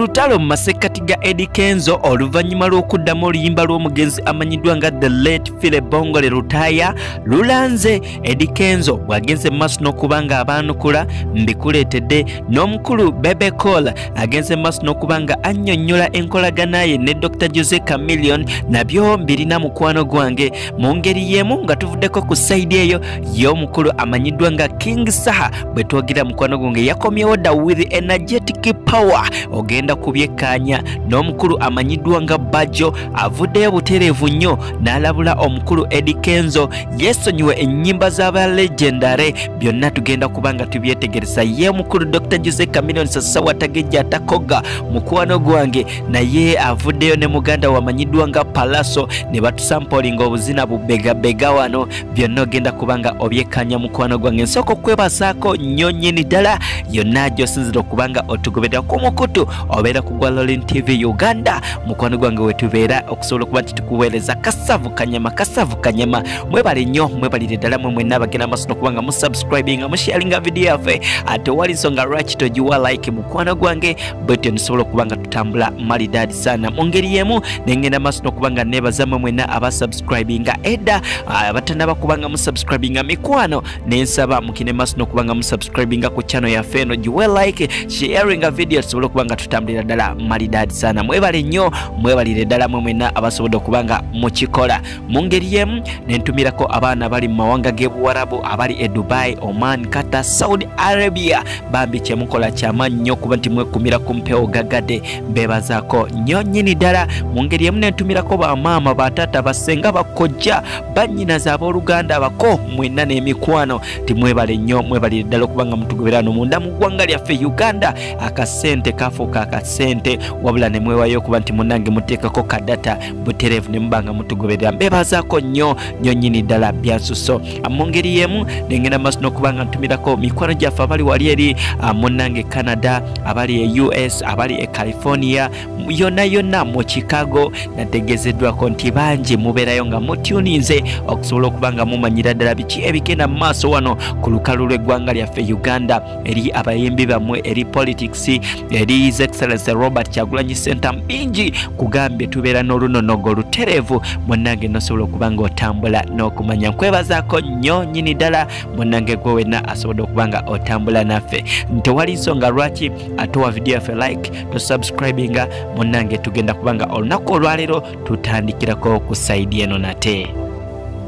lutalo mu masekkati ga edi kenzo oluvannyuma lw'okuddamu oluyimba lw'omugenzi amanyiddwa nga the late file bongole lutaaya lulanze. Edi kenzo bw'agenze maaso n'okuba nga abaanukula mbikuleetedde n'omukulu bebe col agenze maaso n'okuba nga annyonnyola enkolagana ye ne dr jose camillion nabyo mbirina mukwano gwange. Mu ngeri y'emu nga tuvuddeko ku sayidi eyo y'omukulu amanyiddwa nga king saha bwe twogerera mukwano gwange yakomyewo da with energetic power ogenda kubyekkaanya n'omukulu amanyiddwa nga bajjo avuddeyo butereevu nnyo n'alabula omukulu edi kenzo yeesonyiwe ennyimba z'abalegendare byonna tugenda kuba nga tubyetegereza. Ye omukulu dr jose camilion sasawa tagejja atakoga mukwano gwange naye avuddeyo ne muganda wamanyiddwa nga palaso ne batusampolinga obuzina bubegabega wano. Byonna ogenda kuba nga obyekkaanya mukwano gwange. Nsooka okwebasaako nnyo nnyini ddala. Yonna gy'osinzira okuba nga otugoberera ku mukutu obeera ku gwa tv uganda. Mukwano gwange wetubeera okusobola okuba nti tukuweereza kasavu kanyama kasavu kanyama. Mwebale nnyo mwebalire ddala mwe mwenna abagenda amaaso nokuba nga musubscribinga musharinga vidiyo yaffe. Ate wali nsonga lwaki togiwa like? Mukwano gwange bwetyo nisobola okuba nga tutambula malidaadi sana. Mu ngeri yemu nengenda amaaso nokuba nga nebaza mwe mwenna abasubscribinga edda abatanaba kuba nga musubscribinga mikwano. Nensaba mukine maaso nokuba nga musubscribinga ku channel yaffe eno. Giwe like sharinga video tusobole okuba nga tutambulira ddala malidaadi sana. Mwebale nnyo mwebalire ddala mwe mwenna abasobodde okuba nga mukikola. Mu ngeri yemu nentumirako abaana bali mu mawanga g'ebuwarabu abali e dubai oman kata saudi arabia. Bambi kyemukola kyamaanyi nnyo okuba nti mwekumira ku mpewo gagadde. Mbebazaako nnyo nnyini ddala. Mu ngeri emu nentumirako bamaama bataata basenga bakojja bannyinaza abooluganda bako mwenna n'emikwano. Timwebale nnyo mwebalire ddala okuba nga mutugoberano munda mu ggwanga lyaffe uganda. Akasente kafuuka akasente wabula ne mwewayo okuba nti munange muteekako kadata butereevu ne muba nga mutugoberera. Mbebazaako nnyo nnyo nnyini ddala byansuso mu ngeri y'emu nengenda maaso n'okuba nga ntumirako mikwano gyaffe abali wali eri munnange canada abali e us abali e california yonna yonna mu chicago. Nategezeddwako nti bangi mubeerayo nga mutuninze okusobola okuba nga mumanyira ddala biki ebigenda mu maaso wano ku lukalu lw'eggwanga lyaffe uganda. Eri abayimbi bammwe eri politics eri his excellence robert kyagulanyi center bingi kugambye tubeera n'olunonogo oluterevu munnange nosobola okuba nga otambula n'okumanya. Nkwebazaako nnyo nnyini ddala munnange gwe wenna asobodde okuba nga otambula naffe. Tewali nsonga lwaki atowa vidiyo yaffe like tosubscribinga munnange tugenda kubanga olunaku olwaleero tutandikirako ku saidi eno nate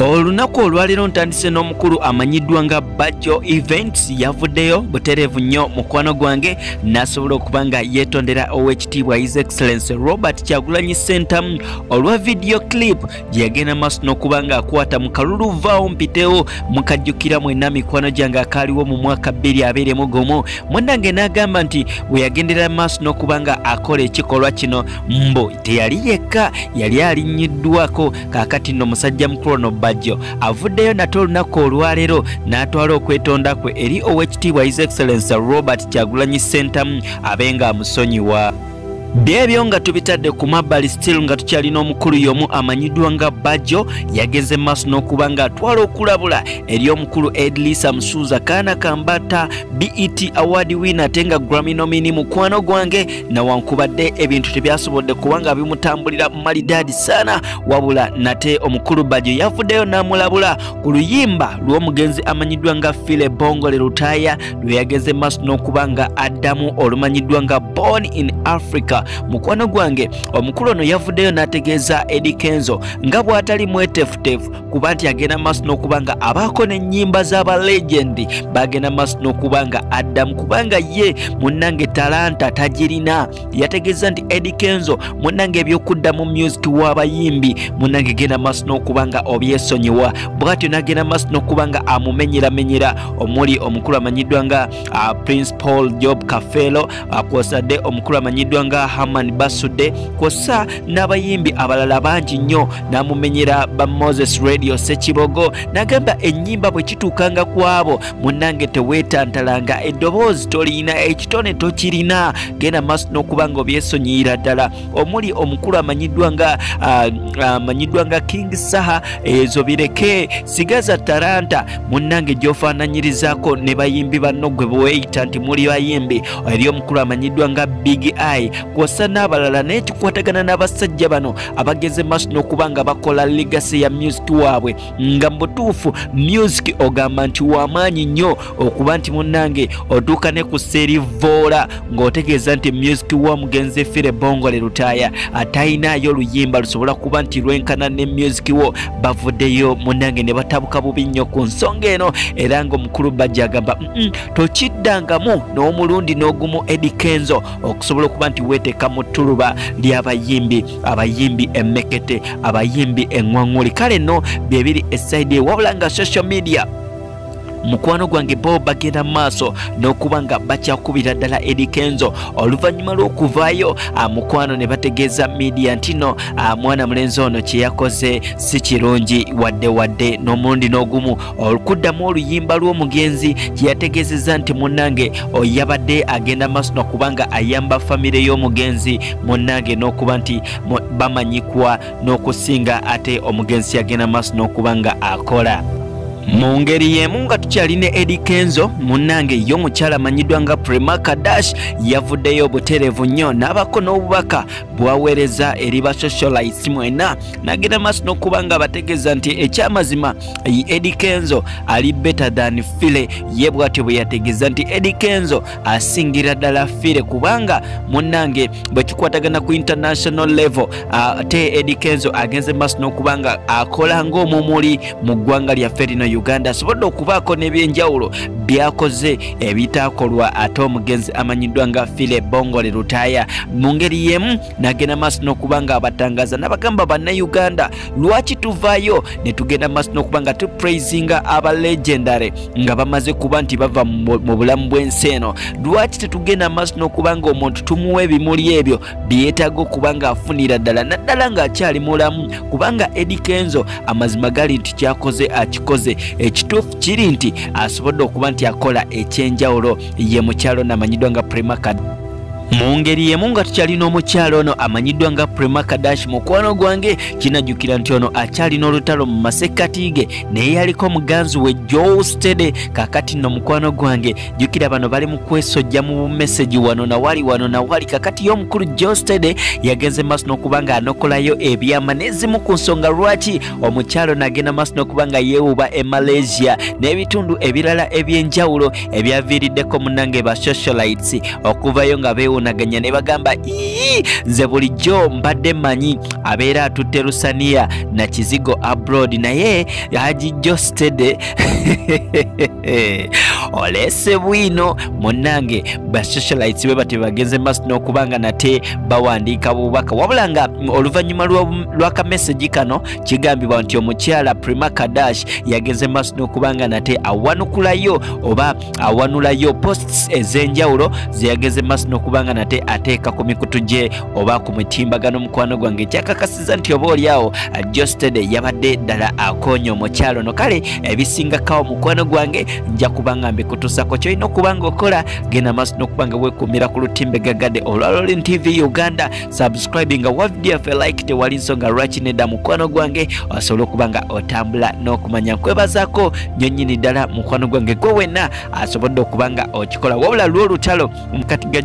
olunaku olwaleero ntandise n'omukulu amanyiddwa nga bajjo events yavuddeyo butereevu nnyo mukwano gwange n'asobola okuba nga yeetondera owekitiibwa his excellence robert kyagulanyi centamu olwa video clip gye yagenda maaso n'okuba nga akwata mu kalulu vaawo mpitewo mukajjukira mwenna mikwano gyange akaaliwo mu mwaka bbiri abeeremu gumu. Munnange n'agamba nti bwe yagendera maaso n'okuba nga akola ekikolwa kino mbo teyali yekka yali alinnyiddwako kaakati nno musajja mukulu ono bajjo avuddeyo nate olunaku olwaleero n'atwala okwetonda kwe eri owekitiibwa his excellence robert kyagulanyi centamu abe nga amusonyiwa byebyo nga tubitadde ku mabbali still nga tukyalina omukulu y'omu amanyiddwa nga bajjo yagenze maaso n'okuba nga atwala okulabula eri omukulu edlisa musuuza kaana kambata bet award win ate nga grammy nomini mukwano gwange nawankubadde ebintu tebyasobodde kuba nga bimutambulira mu malidaadi saana wabula nate omukulu bajjo yavuddeyo n'amulabula ku luyimba lw'omugenzi amanyiddwa nga file bongole lutaaya lwe yagenze maaso n'okuba nga addamu olumanyiddwa nga born in africa mukwano gwange omukulu ono yavuddeyo n'ategeeza edi kenzo nga bw'atali mwetefutefu kuba nti agenda maaso n'okuba nga abaako n'ennyimba z'abalegendi bagenda maaso n'okuba nga addamu kubanga ye munnange talanta tagirina. Yategeeza nti edi kenzo munnange ebyokuddamu music w'abayimbi munnange genda maaso n'okuba nga obyesonyiwa bw'atyo n'agenda maaso n'okuba nga amumenyeramenyera. Omuli omukulu amanyiddwa nga uh, prince paul job kafelo uh, kwosadde omukulu amanyiddwa nga haman basudde kwоssa n'abayimbi abalala bangi nnyo n'amumenyera ba moses radio sekibogo n'agamba ennyimba bwe kituukanga ku abo munnange teweetantalanga eddoboozi tolina ekitone tokirina. Genda maaso n'okuba nga obyesonyiira ddala. Omuli omukulu amanyiddwa nga amanyiddwa nga king saha ezo bireke sigaza talanta. Munnange gy'ofaananyirizaako ne bayimbi banno gwe bweeyita nti muli bayimbi. Eri omukulu amanyiddwa nga big eye kw'ossa n'abalala naye kikwatagana n'abasajja bano abageze maaso n'okuba nga bakola legasi ya music waabwe nga mu butuufu music ogamba nti wamaanyi nnyo okuba nti munnange otuuka ne ku serivoola ng'otegeeza nti music w'omugenzi fire bongole lutaaya atayinaayo oluyimba lusobola kuba nti lwenkana ne music wo bavuddeyo munnange ne batabuka bubi nnyo ku nsonga eno era ng'omukulu bajja agamba tokiddangamu n'omulundi n'ogumu edi kenzo okusobola okuba nti weeteeka mu ttuluba ly'abayimbi abayimbi emmekete abayimbi eŋŋwaŋŋuli kale nno byebiri esaidi wabula nga social media mukwano gwange bo bagenda maaso n'okuba nga bakyakubira ddala eri kenzo. Oluvannyuma lw'okuvaayo mukwano ne bategeeza midiya nti no mwana mulenzi ono kye yakoze si kirungi wadde wadde n'omulundi n'ogumu. Okuddamu oluyimba lw'omugenzi kye yategeezezza nti munnange yabadde agenda maaso n'okuba nga ayamba famire y'omugenzi. Munnange n'okuba nti bamanyikwa n'okusinga ate omugenzi yagenda maaso n'okuba nga akola mu ngeri y'emu nga tukyalina edi kenzo munnange ye omukyala amanyiddwa nga prema kadash yavuddeyo obutereevu nnyo n'abako n'obubaka bwaweereza eri ba socialites mwena. Nagenda maaso n'okuba nga bategeeza nti ekyamazima edi kenzo ali better than file. Ye bwatyo bwe yategeeza nti edi kenzo asingira ddala file kubanga munnange bwe kikwatagana ku international level ate edi kenzo agenze maaso n'okuba nga akola ng'omumuli mu ggwanga lyaffe lino uganda asobodde okubaako n'ebyenjawulo byakoze ebitaakolwa ate omugenzi amanyiddwa nga file bongole lutaaya mu ngeri yemu nagenda maaso n'okuba nga abatangaza n'abagamba bannayuganda lwaki tuvaayo ne tugenda maaso n'okuba nga tupraisinga abalegendary nga bamaze kuba nti bava mu bulamu bw'ensi eno. Lwaki tetugenda maaso n'okuba nga omuntu tumuwa ebimuli ebyo byeyeetaaga okuba nga afunira ddala naddala ng'akyali mulamu? Kubanga edi kenzo amazima gali nti kyakoze akikoze ekituufu kiri nti asobodde okuba nti akola ekyenjawulo ye mukyalo namanyiddwa nga premakad mu ngeri yemu nga tukyalina omukyalo ono amanyiddwa nga prema kadash mukwano gwange kinajjukira nti ono akyalina olutalo mu masekkati ge naye yaliko muganzi we jostede kakati nno mukwano gwange. Jjukira bano bali mu kwesojja mu bumeseji wano nawali wano nawali kakati y'omukulu jostede yagenze maaso n'okuba nga anokolayo ebyama n'ezimu ku nsonga. Lwaki omukyalo nagenda maaso n'okuba nga yeewuba e malaysia? N'ebitundu ebirala ebyenjawulo ebyaviiriddeko munnange ba socialites okuvayo nga beewu beewunaganya ne bagamba ii nze bulijjo mbadde manyi abeera atutte lusaniya na kizigo abroad naye hajijjo stede olese bwino. Munnange basocialites be bati bagenze maaso n'okubanga nate bawandiika bubaka. Wabula nga oluvannyuma lw'akameseji kano kigambibwa nti omukyala prima kadash yagenze maaso n'okubanga nate awanukulayo oba awanulayo posts ez'enjawulo zeyageze maaso n'okubanga nate ateeka ku mikutu gye oba ku mutimbagano mukwano gwange. Kyakakasiza nti oba oliawo jostede yabadde ddala akoonya omukyalo no. Kale ebisingakawo mukwano gwange nja kubanga mbikutusako. Kyolina okuba nga okola genda maaso n'okuba nga weekuumira ku lutimbe gagadde olwalolin tv uganda. Subscribe nga wa vidiyo yaffe like tewali nsonga lwaki nedda mukwano gwange? Osobole okuba nga otambula n'okumanya. Nkwebazaako nnyo nnyini ddala mukwano gwange gwe wenna asobodde okuba nga okikola. Wabula lw'olutalo mukati ga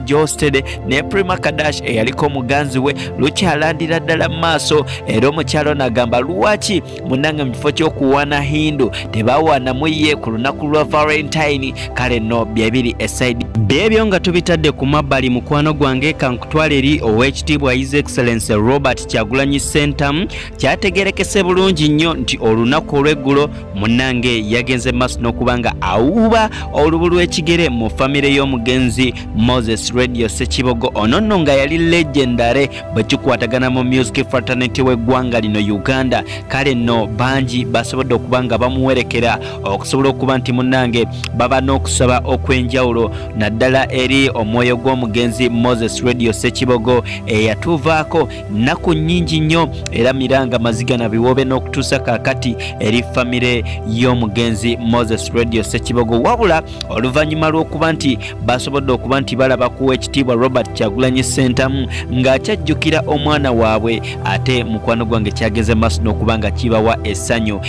jostede ne prima kadash eyaliko omuganzi we lukyalandira ddala mu maaso era omukyalo nagamba lwaki munange mu kifo ky'okuwaana hindu tebawaanamu ye ku lunaku lwa valentine? Kale nno byebiri esaidi byebyo nga tubitadde ku mabbali mukwano gwange kankutwala eri owekitiibwa his excellence robert kyagulanyi centamu kyategerekese bulungi nnyo nti olunaku olw'eggulo munange yagenze maaso n'okuba nga awuuba olubu lw'ekigere mu famire y'omugenzi moses radio sekibogo ono nno nga yali legendary bwe kikwatagana mu music fraternity w'eggwanga lino uganda. Kale nno bangi basobodde okuba nga bamuwerekera okusobola okuba nti munnange baba n'okusaba okw'enjawulo. Naddala eri omwoyo gw'omugenzi moses radio sekibogo eyatuuvaako nnaku nnyingi nnyo era miranga mazigana biwobe n'okutuusa kaakati eri famire y'omugenzi moses radio sekibogo. Wabula oluvannyuma lw'okuba nti basobodde okuba nti balaba kuwa ekitiibwa robert kyagulanyi sentamu ng'akyajjukira omwana waabwe ate mukwano gwange kyageze maaso n'okuba nga kibawa essanyu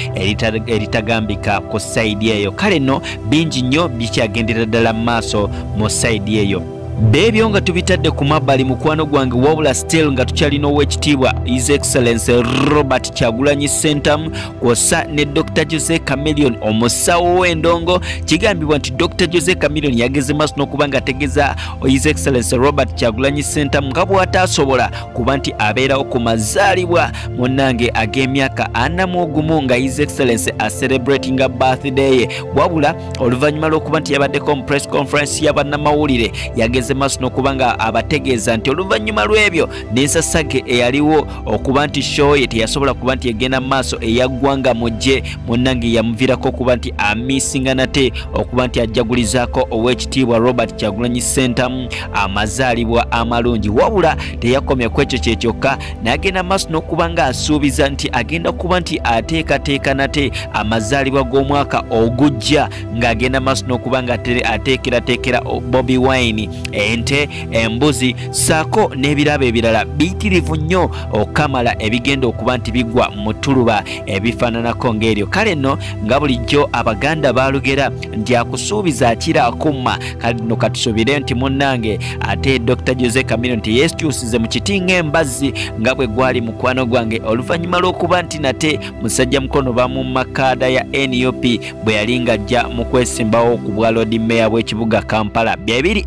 eritagambika ku sayidi eyo. Kale nno bingi nnyo bikyagendera ddala mu maaso mu sayidi eyo beebyo nga tubitadde ku mabbali mukwano gwange wabula still nga tukyalina owekitiibwa his excellence robert kyagulanyi centamu kwossa ne dr jose camilion omusawo w'endongo. Kigambibwa nti dr jose camilion yageze maaso n'okuba nga ategeeza his excellence robert kyagulanyi centamu nga bw'ataasobola kuba nti abeerawo ku mazaalibwa munnange ag'emyaka ana mu ogumu nga his excellence acelebratinga birthday. Wabula oluvannyuma lw'okuba nti yabaddeko mu press conference y'abannamawulire yageze maaso n'okuba nga abategeeza nti oluvannyuma lw'ebyo n'ensasage eyaliwo okuba nti show ye teyasobola kuba nti egenda mu maaso eyaggwanga mu gye munnange yamuviirako okuba nti amiisinga nate okuba nti ajagulizaako ow'ekitiibwa robert kyagulanyi centamu amazaalibwa amalungi. Wabula teyakomye ku ekyo kyekyokka n'agenda maaso n'okuba nga asuubiza nti agenda kuba nti ateekateeka nate amazaalibwa g'omwaka ogujja ng'agenda maaso n'okuba nga ateekerateekera bobi wine ente embuzi saako n'ebirabo ebirala. Biyitirivu nnyo okamala ebigenda okuba nti bigwa mu tuluba ebifaananako ng'eryo. Kale nno nga bulijjo abaganda baalugera nti akusuubiza akira akumma kale nno katusuubire nti munnange ate dr jose camilo nti yeekyusize mu kiti ng'embazzi nga bwe gwali mukwano gwange oluvannyuma lw'okuba nti nate musajja mukono bamu makaada ya nup bwe yali ng'ajja mu kwesimbawo ku bwa lodi meya bw'ekibuga kampala. Byebiri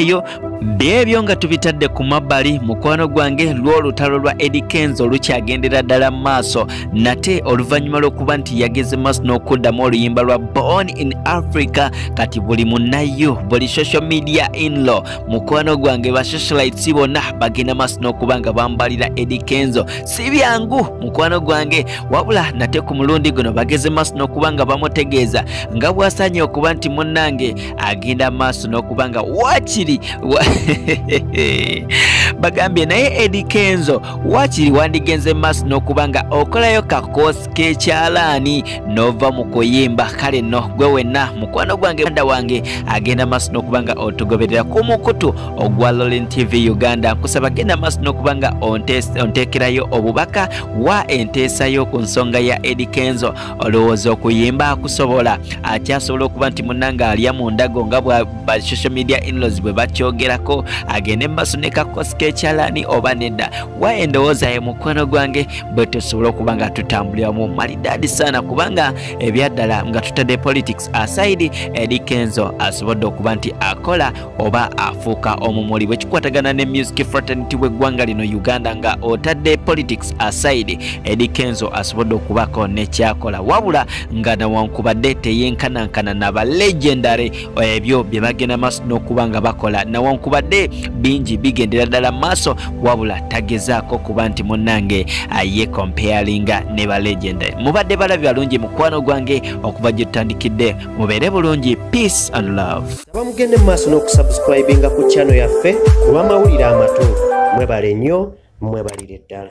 ello byebyo nga tubitadde ku mabbali mukwano gwange lw'olutalo lwa edi kenzo lukyagendera ddala mu maaso nate oluvannyuma lw'okuba nti yageze maaso n'okuddamu oluyimba lwa born in africa kati buli munayo buli social media inlo mukwano gwange basocialites bonna bagenda maaso n'okuba nga bambalira edi kenzo. Si byangu mukwano gwange wabula nate ku mulundi guno bageze maaso n'okuba nga bamutegeeza nga bwasanye okuba nti munnange agenda maaso n'okuba nga wakiri wa bagambye naye edi kenzo wakiri wandigenze maaso n'okuba nga okolayo kakoosi k'ekyalaani n'ova mu kuyimba. Kale nno gwe wenna mukwano gwange anda wange agenda maaso n'okuba nga otugoberera ku mukutu ogwa lorin tv uganda. Nkusaba genda maaso n'okuba nga onteekerayo obubaka wa enteesayo ku nsonga ya edi kenzo. Olowooza okuyimba akusobola akyasobola okuba nti munnanga alya mu ndago nga ba social media inlos bwe bakyogerako agende maaso ne kakosi k'ekyalaani oba nedda wa endowooza ye mukwano gwange bwe tusobola okuba nga tutambuliramu malidaadi saana kubanga ebyaddala nga tutadde politics asaidi edi kenzo asobodde okuba nti akola oba afuuka omumuli. Bwekikwatagana ne music fraternity bw'eggwanga lino uganda nga otadde politics asaidi edi kenzo asobodde okubako nekyakola wabula nga nawankubadde teyenkanankana naba legendary ebyo bye bagenda maaso n'okuba nga bakola nawankubadde bingi bigendera ddala maaso wabula tagezaako kuba nti munnange ye comparinga ne ba legendary mubadde balabi balungi mukwano gwange okuva gye tutandikidde mubeere bulungi. Peace and love. Saba mugende mu maaso n'okusubscribinga ku channel yaffe kuba mawulire amatuufu mwebale nnyo mwebalire ddala